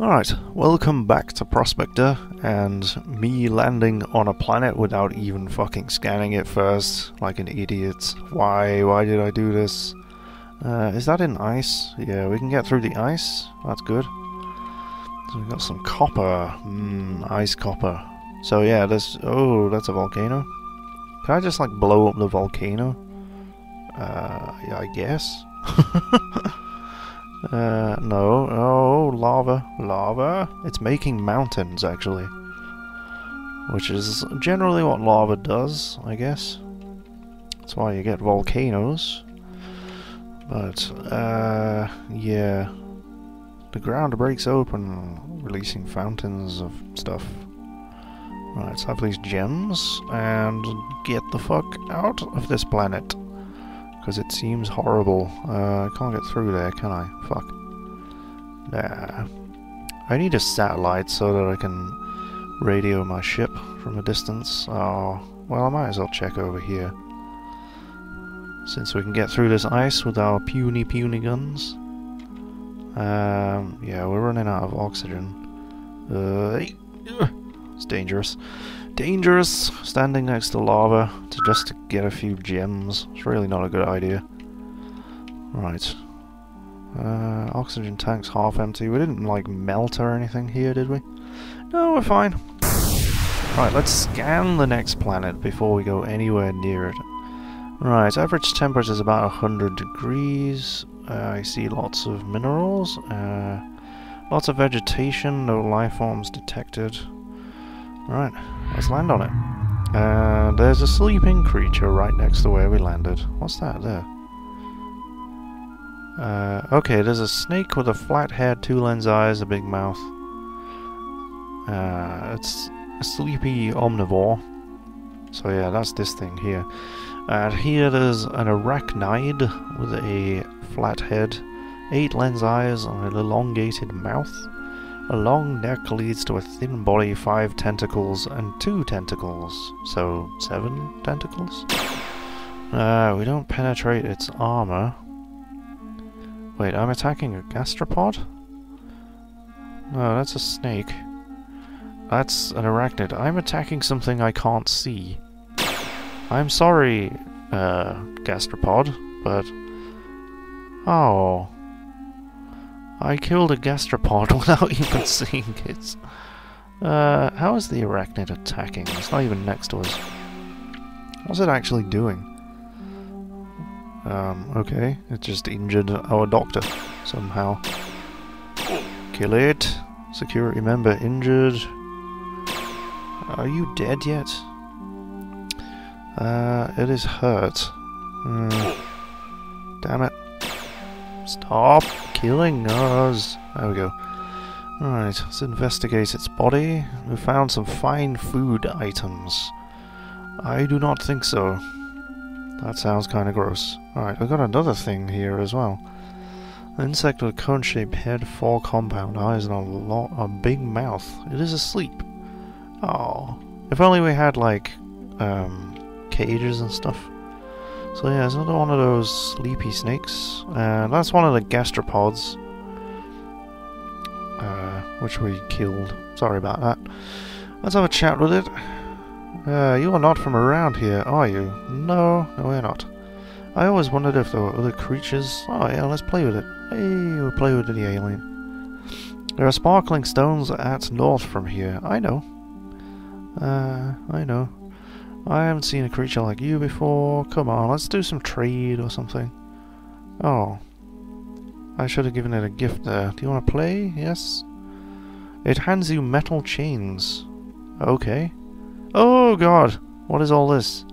Alright, welcome back to Prospector, and me landing on a planet without even fucking scanning it first, like an idiot. Why, why did I do this? Uh, is that in ice? Yeah, we can get through the ice. That's good. So we got some copper. Mmm, ice copper. So yeah, there's... Oh, that's a volcano. Can I just, like, blow up the volcano? Uh, yeah, I guess. Uh, no. Oh, lava. Lava. It's making mountains, actually. Which is generally what lava does, I guess. That's why you get volcanoes. But, uh, yeah. The ground breaks open, releasing fountains of stuff. Right, let's have these gems, and get the fuck out of this planet because it seems horrible. Uh, I can't get through there, can I? Fuck. Nah. I need a satellite so that I can radio my ship from a distance. Oh, well, I might as well check over here. Since we can get through this ice with our puny, puny guns. Um, yeah, we're running out of oxygen. Uh, it's dangerous dangerous standing next to lava to just to get a few gems. It's really not a good idea. Right. Uh, oxygen tank's half empty. We didn't, like, melt or anything here, did we? No, we're fine. Right, let's scan the next planet before we go anywhere near it. Right, average temperature is about 100 degrees. Uh, I see lots of minerals. Uh, lots of vegetation, no life forms detected. Right, let's land on it. Uh, there's a sleeping creature right next to where we landed. What's that there? Uh, okay, there's a snake with a flat head, two lens eyes, a big mouth. Uh, it's a sleepy omnivore. So yeah, that's this thing here. And here there's an arachnid with a flat head, eight lens eyes, and an elongated mouth. A long neck leads to a thin body, five tentacles, and two tentacles. So, seven tentacles? Uh, we don't penetrate its armor. Wait, I'm attacking a gastropod? No, that's a snake. That's an arachnid. I'm attacking something I can't see. I'm sorry, uh, gastropod, but... Oh... I killed a gastropod without even seeing it. Uh, how is the arachnid attacking? It's not even next to us. What's it actually doing? Um, okay. It just injured our doctor somehow. Kill it. Security member injured. Are you dead yet? Uh, it is hurt. Mm. Damn it. Stop killing us. There we go. Alright, let's investigate its body. We found some fine food items. I do not think so. That sounds kind of gross. Alright, we've got another thing here as well. Insect with a cone-shaped head, four compound eyes, and a, lot, a big mouth. It is asleep. Oh, if only we had like um, cages and stuff. So yeah, it's another one of those sleepy snakes. And that's one of the gastropods. Uh, which we killed. Sorry about that. Let's have a chat with it. Uh, you are not from around here, are you? No, no we're not. I always wondered if there were other creatures. Oh yeah, let's play with it. Hey, we'll play with the alien. There are sparkling stones at north from here. I know. Uh, I know. I haven't seen a creature like you before. Come on, let's do some trade or something. Oh. I should have given it a gift there. Do you want to play? Yes? It hands you metal chains. Okay. Oh god! What is all this?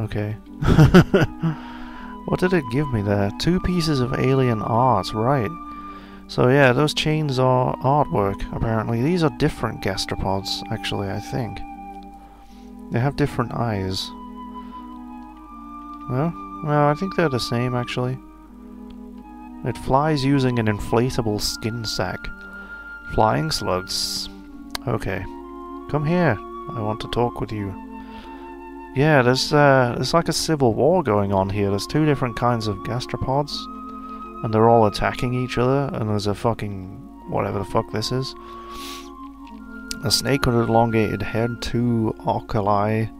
Okay. what did it give me there? Two pieces of alien art, right. So yeah, those chains are artwork, apparently. These are different gastropods, actually, I think. They have different eyes. Well, well, I think they're the same, actually. It flies using an inflatable skin sac. Flying slugs. Okay. Come here. I want to talk with you. Yeah, there's, uh, there's like a civil war going on here. There's two different kinds of gastropods. And they're all attacking each other. And there's a fucking whatever the fuck this is. A snake with an elongated head, two oculi,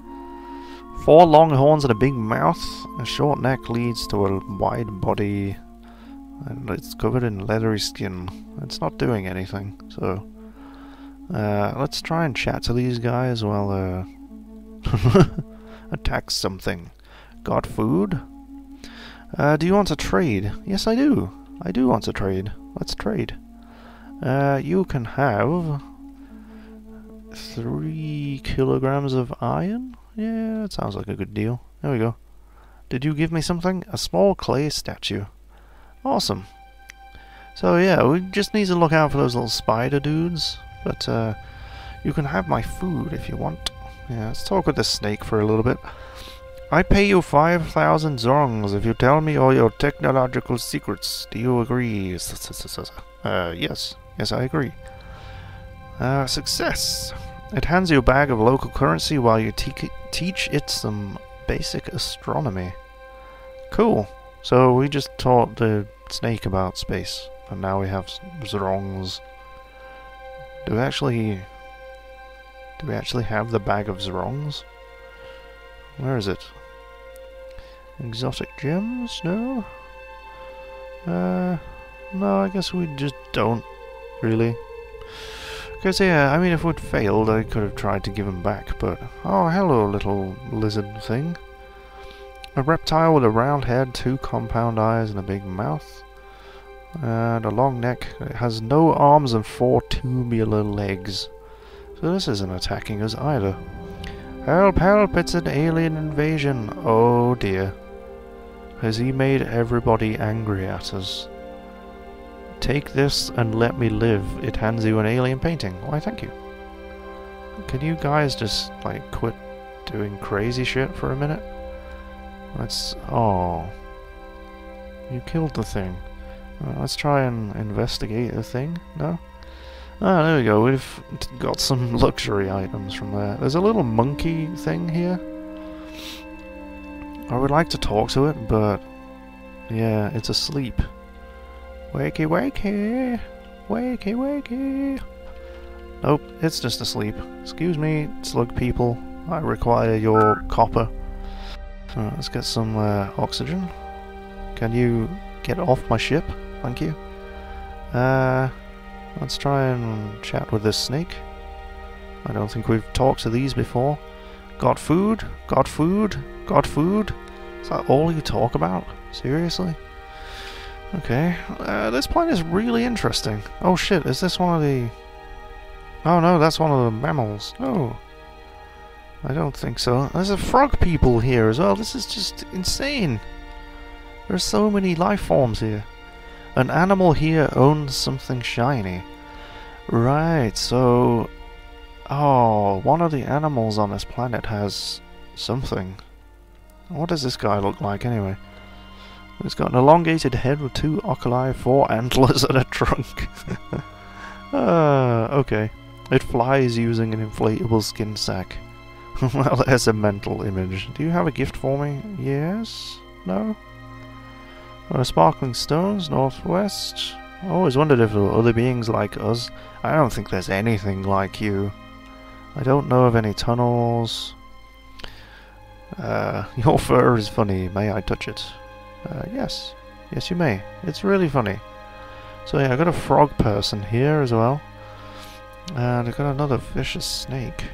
four long horns and a big mouth. A short neck leads to a wide body, and it's covered in leathery skin. It's not doing anything, so uh, let's try and chat to these guys while uh, attack something. Got food? Uh, do you want to trade? Yes, I do. I do want to trade. Let's trade. Uh, you can have three kilograms of iron? Yeah, that sounds like a good deal. There we go. Did you give me something? A small clay statue. Awesome. So yeah, we just need to look out for those little spider dudes. But uh, you can have my food if you want. Yeah, let's talk with the snake for a little bit. I pay you 5,000 zongs if you tell me all your technological secrets. Do you agree? Uh, yes. Yes, I agree. Uh, success. It hands you a bag of local currency while you te teach it some basic astronomy. Cool. So we just taught the snake about space, and now we have Zrongs. Do we actually... Do we actually have the bag of Zrongs? Where is it? Exotic gems? No? Uh, no, I guess we just don't, really. Because, yeah, I mean, if we'd failed, I could have tried to give them back, but... Oh, hello, little lizard thing. A reptile with a round head, two compound eyes, and a big mouth. And a long neck. It has no arms and four tubular legs. So this isn't attacking us either. Help, help, it's an alien invasion. Oh dear. Has he made everybody angry at us? Take this and let me live. It hands you an alien painting. Why, thank you. Can you guys just, like, quit doing crazy shit for a minute? Let's... Oh. You killed the thing. Uh, let's try and investigate the thing. No? Ah, there we go. We've got some luxury items from there. There's a little monkey thing here. I would like to talk to it, but... Yeah, it's asleep. Wakey wakey! Wakey wakey! Nope, it's just asleep. Excuse me, slug people. I require your copper. Uh, let's get some uh, oxygen. Can you get off my ship? Thank you. Uh, let's try and chat with this snake. I don't think we've talked to these before. Got food? Got food? Got food? Is that all you talk about? Seriously? Okay. Uh, this planet is really interesting. Oh shit, is this one of the... Oh no, that's one of the mammals. No. I don't think so. There's a frog people here as well. This is just insane. There's so many life forms here. An animal here owns something shiny. Right, so... Oh, one of the animals on this planet has something. What does this guy look like anyway? It's got an elongated head with two oculi, four antlers, and a trunk. uh, okay. It flies using an inflatable skin sack. well, there's a mental image. Do you have a gift for me? Yes? No? Uh, sparkling stones, northwest. I always wondered if there were other beings like us. I don't think there's anything like you. I don't know of any tunnels. Uh, your fur is funny. May I touch it? Uh, yes. Yes, you may. It's really funny. So yeah, I've got a frog person here as well. And I've got another vicious snake.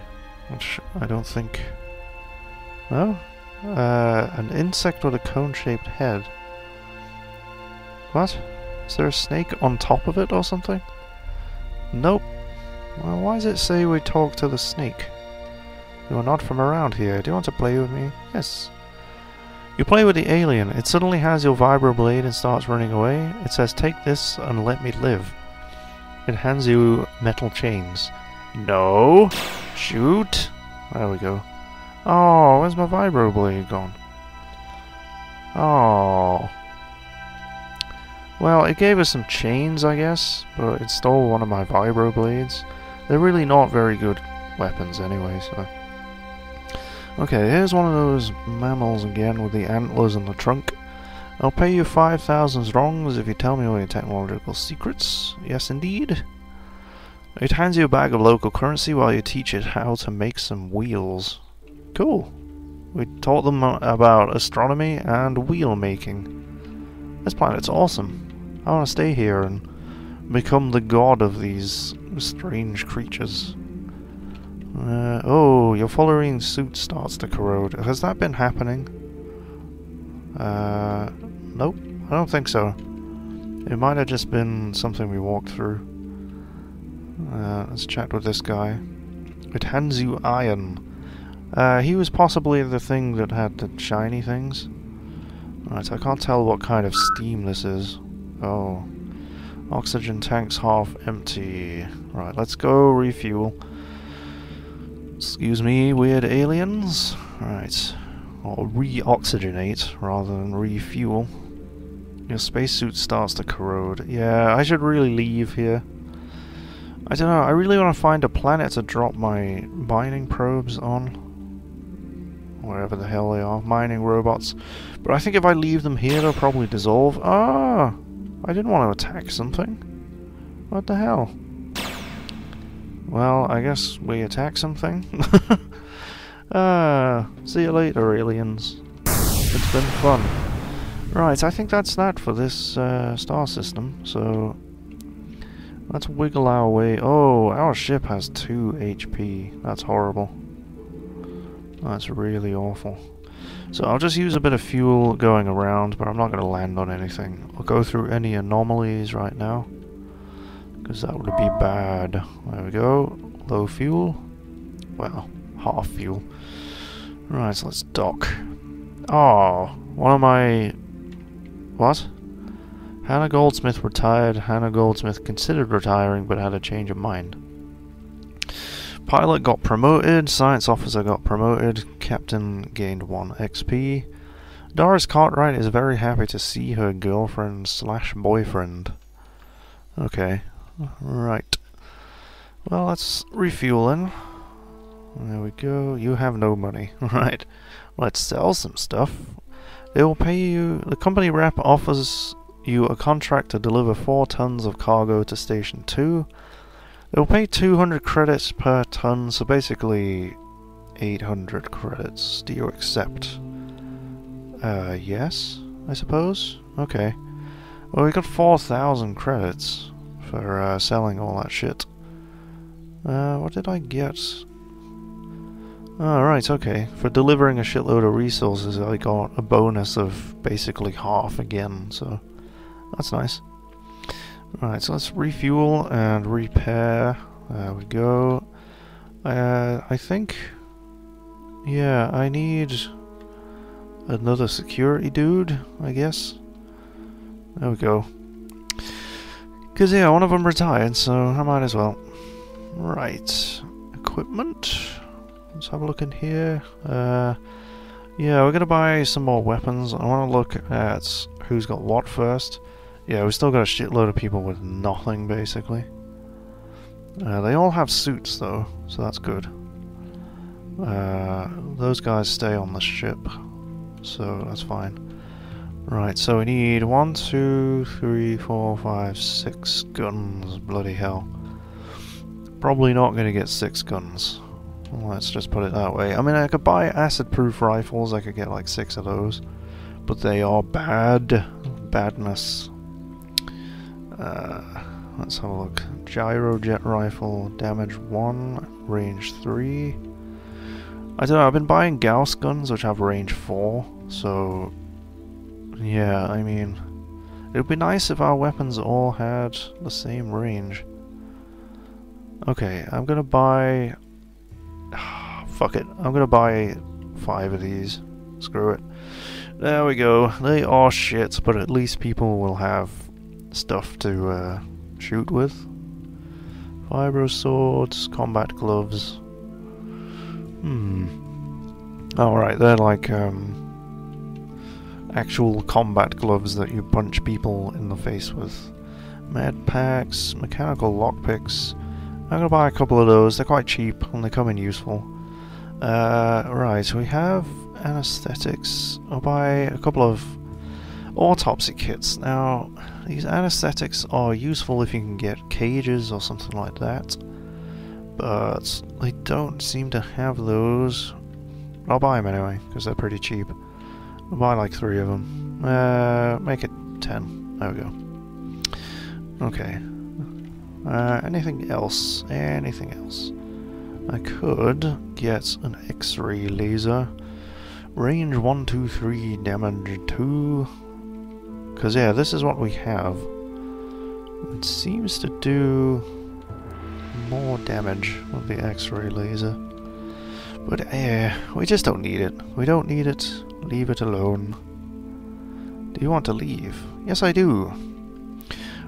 Which I don't think... No? Uh, an insect with a cone-shaped head. What? Is there a snake on top of it or something? Nope. Well, why does it say we talk to the snake? You are not from around here. Do you want to play with me? Yes. You play with the alien. It suddenly has your vibroblade and starts running away. It says, take this and let me live. It hands you metal chains. No! Shoot! There we go. Oh, where's my vibroblade gone? Oh. Well, it gave us some chains, I guess, but it stole one of my vibroblades. They're really not very good weapons anyway, so... Okay, here's one of those mammals again with the antlers and the trunk. I'll pay you 5,000 zrongs if you tell me all your technological secrets. Yes, indeed. It hands you a bag of local currency while you teach it how to make some wheels. Cool. We taught them about astronomy and wheel making. This planet's awesome. I want to stay here and become the god of these strange creatures. Uh, oh, your following suit starts to corrode. Has that been happening? Uh, nope, I don't think so. It might have just been something we walked through. Uh, let's chat with this guy. It hands you iron. Uh, he was possibly the thing that had the shiny things. Right, I can't tell what kind of steam this is. Oh. Oxygen tank's half empty. Right, let's go refuel. Excuse me, weird aliens. Right. Or re-oxygenate rather than refuel. Your spacesuit starts to corrode. Yeah, I should really leave here. I don't know, I really want to find a planet to drop my mining probes on. Wherever the hell they are. Mining robots. But I think if I leave them here, they'll probably dissolve. Ah! I didn't want to attack something. What the hell? Well, I guess we attack something. Ah, uh, see you later, aliens. It's been fun. Right, I think that's that for this uh, star system, so let's wiggle our way. Oh, our ship has 2 HP. That's horrible. That's really awful. So I'll just use a bit of fuel going around, but I'm not going to land on anything. I'll go through any anomalies right now, because that would be bad. There we go. Low fuel. Well, half fuel. Right, so let's dock. Oh, one of my... What? Hannah Goldsmith retired. Hannah Goldsmith considered retiring, but had a change of mind. Pilot got promoted, science officer got promoted, captain gained 1 XP. Doris Cartwright is very happy to see her girlfriend slash boyfriend. Okay, right. Well, let's refuel then. There we go. You have no money. right. Let's sell some stuff. They will pay you... The company rep offers you a contract to deliver 4 tons of cargo to Station 2. They will pay 200 credits per ton, so basically 800 credits. Do you accept? Uh, yes, I suppose? Okay. Well, we got 4,000 credits for uh, selling all that shit. Uh, what did I get? Alright, okay. For delivering a shitload of resources, I got a bonus of basically half again, so that's nice. Alright, so let's refuel and repair. There we go. Uh, I think... Yeah, I need another security dude, I guess. There we go. Because, yeah, one of them retired, so I might as well. Right. Equipment. Let's have a look in here. Uh, yeah, we're going to buy some more weapons. I want to look at who's got what first. Yeah, we've still got a shitload of people with nothing, basically. Uh, they all have suits, though, so that's good. Uh, those guys stay on the ship, so that's fine. Right, so we need one, two, three, four, five, six guns. Bloody hell. Probably not going to get six guns. Let's just put it that way. I mean, I could buy acid-proof rifles. I could get like six of those. But they are bad. Badness. Uh, let's have a look. Gyrojet rifle, damage 1, range 3. I don't know, I've been buying Gauss guns which have range 4, so... Yeah, I mean... It would be nice if our weapons all had the same range. Okay, I'm gonna buy Fuck it. I'm gonna buy five of these. Screw it. There we go. They are shit, but at least people will have stuff to uh, shoot with. Vibro swords, combat gloves. Hmm. Alright, they're like um, actual combat gloves that you punch people in the face with. Med packs, mechanical lockpicks. I'm gonna buy a couple of those. They're quite cheap and they come in useful. Uh, right, we have anesthetics. I'll buy a couple of Autopsy kits. Now, these anesthetics are useful if you can get cages or something like that. But they don't seem to have those. I'll buy them anyway, because they're pretty cheap. Buy like three of them. Uh, make it ten. There we go. Okay. Uh, anything else? Anything else? I could get an X-ray laser. Range 1, 2, 3, damage 2. Because, yeah, this is what we have. It seems to do more damage with the X-ray laser. But, yeah, we just don't need it. We don't need it. Leave it alone. Do you want to leave? Yes, I do.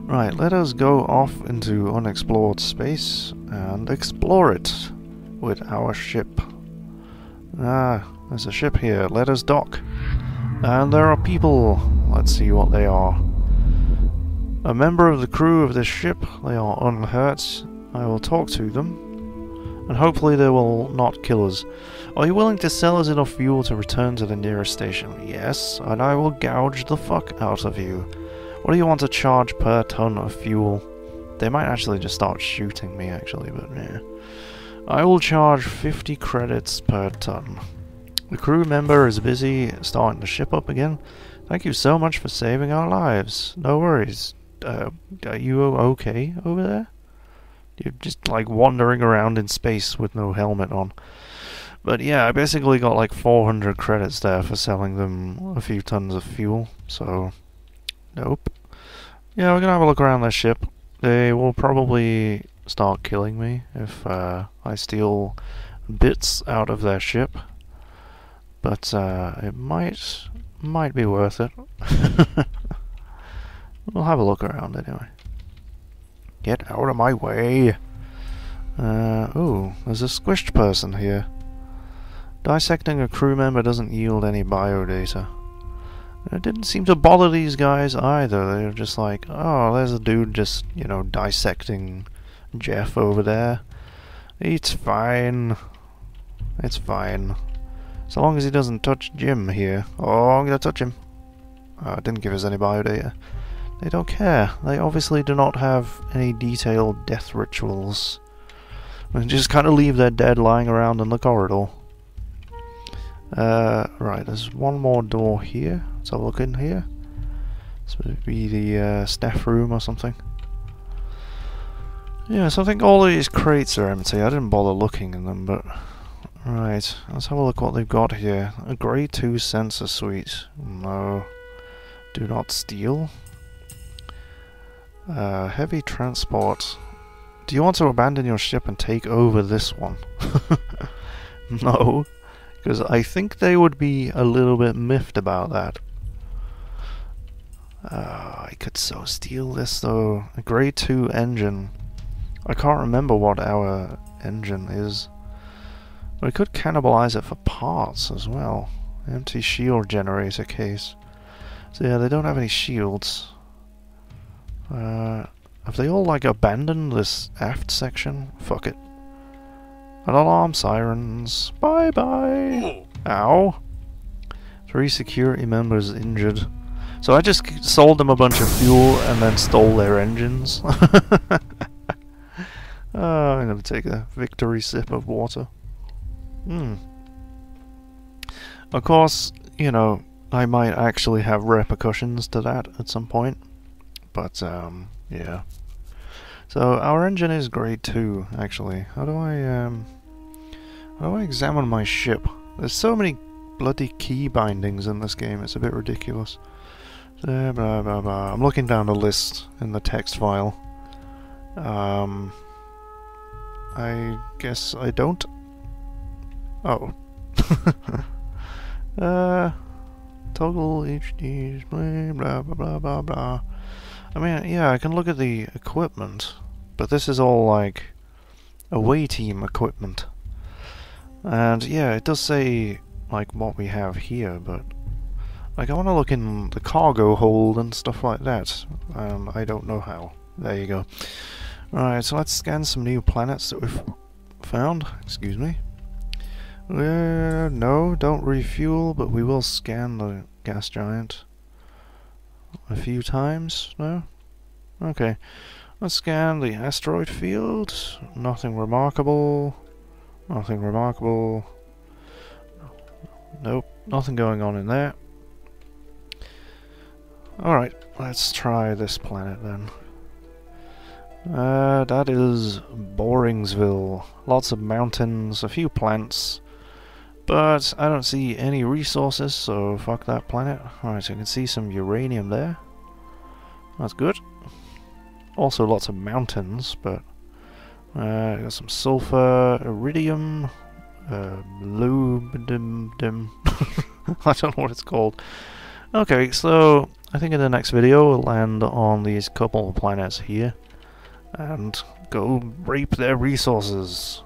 Right, let us go off into unexplored space and explore it with our ship. Ah, there's a ship here. Let us dock. And there are people. Let's see what they are. A member of the crew of this ship. They are unhurt. I will talk to them. And hopefully they will not kill us. Are you willing to sell us enough fuel to return to the nearest station? Yes, and I will gouge the fuck out of you. What do you want to charge per ton of fuel? They might actually just start shooting me, actually, but yeah. I will charge 50 credits per ton. The crew member is busy starting the ship up again. Thank you so much for saving our lives. No worries. Uh, are you okay over there? You're just like wandering around in space with no helmet on. But yeah, I basically got like 400 credits there for selling them a few tons of fuel, so Nope. Yeah, we're gonna have a look around their ship. They will probably start killing me if uh, I steal bits out of their ship. But uh, it might might be worth it. we'll have a look around anyway. Get out of my way! Uh, ooh, there's a squished person here. Dissecting a crew member doesn't yield any biodata. It didn't seem to bother these guys either. They were just like, oh, there's a dude just, you know, dissecting Jeff over there. It's fine. It's fine. So long as he doesn't touch Jim here. Oh, I'm gonna touch him. Oh, it didn't give us any biodata. They don't care. They obviously do not have any detailed death rituals. They just kind of leave their dead lying around in the corridor. Uh, right, there's one more door here. Let's have a look in here. This would be the uh, staff room or something. Yeah, so I think all these crates are empty. I didn't bother looking in them, but... Right, let's have a look what they've got here. A grade 2 sensor suite. No. Do not steal. Uh, heavy transport. Do you want to abandon your ship and take over this one? no. Because I think they would be a little bit miffed about that. Uh, I could so steal this though. A grade 2 engine. I can't remember what our engine is. We could cannibalize it for parts as well. Empty shield generator case. So yeah, they don't have any shields. Uh, have they all like abandoned this aft section? Fuck it. An alarm sirens. Bye bye. Ow. Three security members injured. So I just sold them a bunch of fuel and then stole their engines. oh, I'm gonna take a victory sip of water. Hmm. Of course, you know, I might actually have repercussions to that at some point. But, um, yeah. So, our engine is grade 2, actually. How do I, um... How do I examine my ship? There's so many bloody key bindings in this game, it's a bit ridiculous. Blah, blah, blah. I'm looking down the list in the text file. Um, I guess I don't. Oh. uh, toggle HD blah, blah, blah, blah, blah. I mean, yeah, I can look at the equipment, but this is all like away team equipment. And yeah, it does say like what we have here, but like, I want to look in the cargo hold and stuff like that. Um, I don't know how. There you go. Alright, so let's scan some new planets that we've found. Excuse me. Uh, no, don't refuel, but we will scan the gas giant. A few times, no? Okay. Let's scan the asteroid field. Nothing remarkable. Nothing remarkable. Nope, nothing going on in there. Alright, let's try this planet then. Uh, that is Boringsville. Lots of mountains, a few plants, but I don't see any resources, so fuck that planet. Alright, so you can see some uranium there. That's good. Also lots of mountains, but... Uh, got some sulfur, iridium, uh, lubidim, I don't know what it's called. Okay, so I think in the next video we'll land on these couple of planets here and go rape their resources.